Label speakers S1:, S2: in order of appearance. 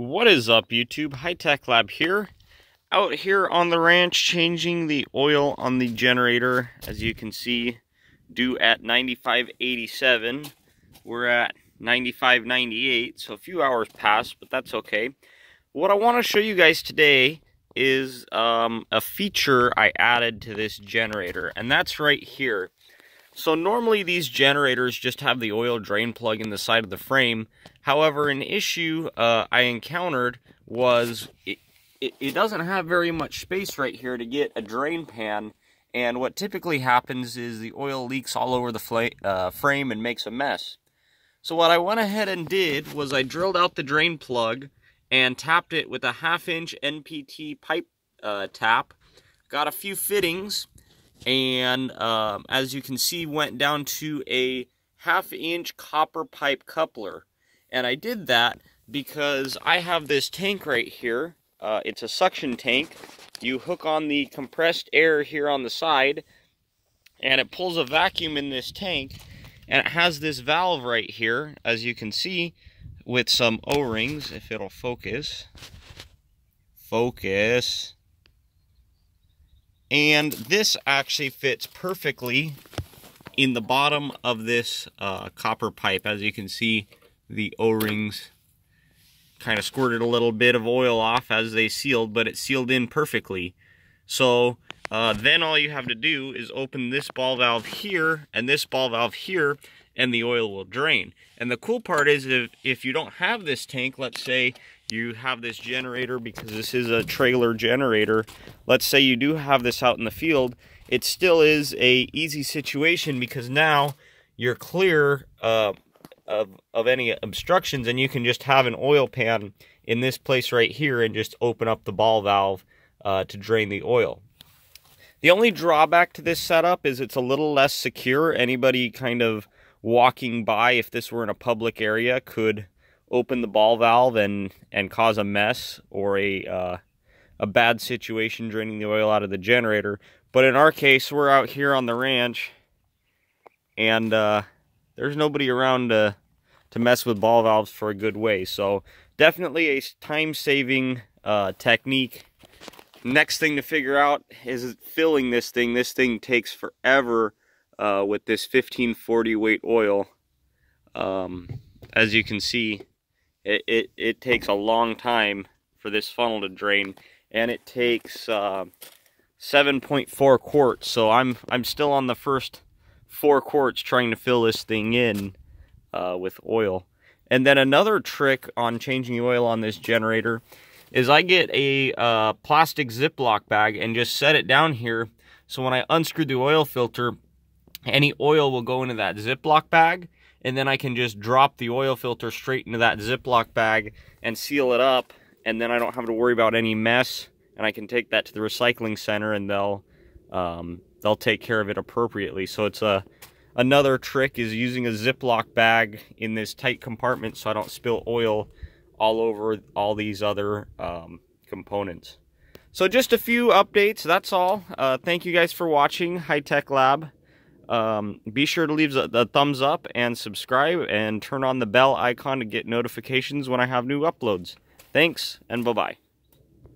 S1: What is up YouTube? High Tech Lab here. Out here on the ranch changing the oil on the generator. As you can see, due at 95.87. We're at 95.98, so a few hours passed, but that's okay. What I want to show you guys today is um, a feature I added to this generator, and that's right here. So normally these generators just have the oil drain plug in the side of the frame. However, an issue uh, I encountered was it, it, it, doesn't have very much space right here to get a drain pan. And what typically happens is the oil leaks all over the uh, frame and makes a mess. So what I went ahead and did was I drilled out the drain plug and tapped it with a half inch NPT pipe uh, tap. Got a few fittings and um, as you can see went down to a half inch copper pipe coupler. And I did that because I have this tank right here. Uh, it's a suction tank. You hook on the compressed air here on the side and it pulls a vacuum in this tank and it has this valve right here as you can see with some o-rings if it'll focus. Focus and this actually fits perfectly in the bottom of this uh, copper pipe. As you can see, the O-rings kind of squirted a little bit of oil off as they sealed, but it sealed in perfectly. So uh, then all you have to do is open this ball valve here and this ball valve here, and the oil will drain. And the cool part is if, if you don't have this tank, let's say you have this generator because this is a trailer generator. Let's say you do have this out in the field, it still is a easy situation because now you're clear uh, of, of any obstructions and you can just have an oil pan in this place right here and just open up the ball valve uh, to drain the oil. The only drawback to this setup is it's a little less secure. Anybody kind of walking by, if this were in a public area, could open the ball valve and and cause a mess or a uh, a bad situation draining the oil out of the generator. But in our case, we're out here on the ranch, and uh, there's nobody around to to mess with ball valves for a good way. So definitely a time-saving uh, technique. Next thing to figure out is filling this thing. This thing takes forever uh, with this 1540 weight oil. Um, as you can see, it, it, it takes a long time for this funnel to drain and it takes uh, 7.4 quarts. So I'm I'm still on the first four quarts trying to fill this thing in uh, with oil. And then another trick on changing the oil on this generator is I get a uh, plastic Ziploc bag and just set it down here. So when I unscrew the oil filter any oil will go into that Ziploc bag and then I can just drop the oil filter straight into that Ziploc bag and seal it up and then I don't have to worry about any mess and I can take that to the recycling center and they'll um, they'll take care of it appropriately. So it's a another trick is using a Ziploc bag in this tight compartment so I don't spill oil all over all these other um, components. So just a few updates that's all. Uh, thank you guys for watching High Tech Lab um, be sure to leave a, thumbs up and subscribe and turn on the bell icon to get notifications when I have new uploads. Thanks and bye-bye.